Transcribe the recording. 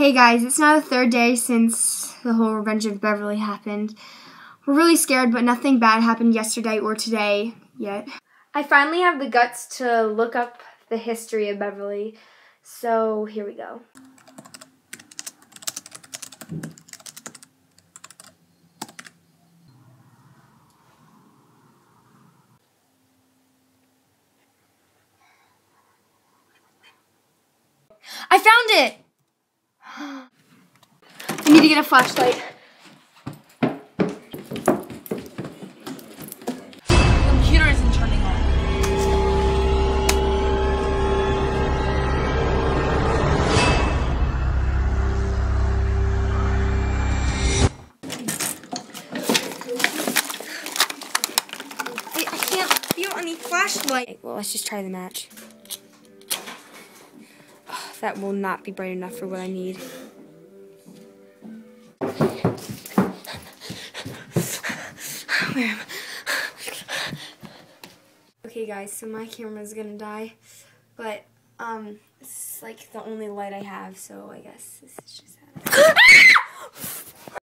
Hey guys, it's now the third day since the whole Revenge of Beverly happened. We're really scared, but nothing bad happened yesterday or today yet. I finally have the guts to look up the history of Beverly, so here we go. I found it! I need to get a flashlight. The computer isn't turning on. I, I can't feel any flashlight. Well, let's just try the match. That will not be bright enough for what I need. Okay, guys, so my camera's gonna die, but um, it's like the only light I have, so I guess this is just.